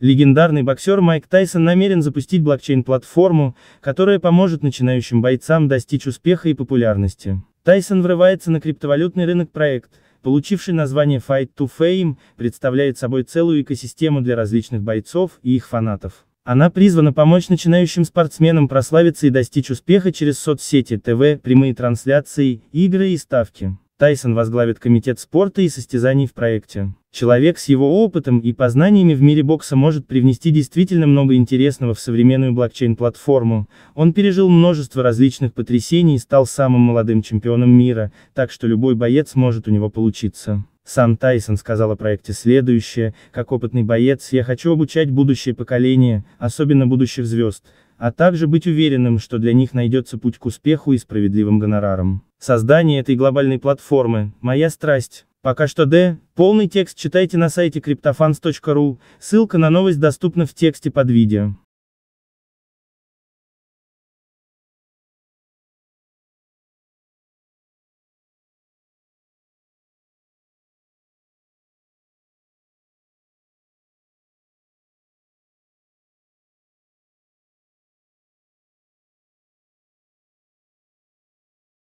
Легендарный боксер Майк Тайсон намерен запустить блокчейн-платформу, которая поможет начинающим бойцам достичь успеха и популярности. Тайсон врывается на криптовалютный рынок проект, получивший название Fight to Fame, представляет собой целую экосистему для различных бойцов и их фанатов. Она призвана помочь начинающим спортсменам прославиться и достичь успеха через соцсети, ТВ, прямые трансляции, игры и ставки. Тайсон возглавит комитет спорта и состязаний в проекте. Человек с его опытом и познаниями в мире бокса может привнести действительно много интересного в современную блокчейн-платформу. Он пережил множество различных потрясений и стал самым молодым чемпионом мира, так что любой боец может у него получиться. Сам Тайсон сказал о проекте следующее, как опытный боец я хочу обучать будущее поколение, особенно будущих звезд, а также быть уверенным, что для них найдется путь к успеху и справедливым гонорарам. Создание этой глобальной платформы – моя страсть. Пока что Д. Полный текст читайте на сайте cryptofans.ru, ссылка на новость доступна в тексте под видео.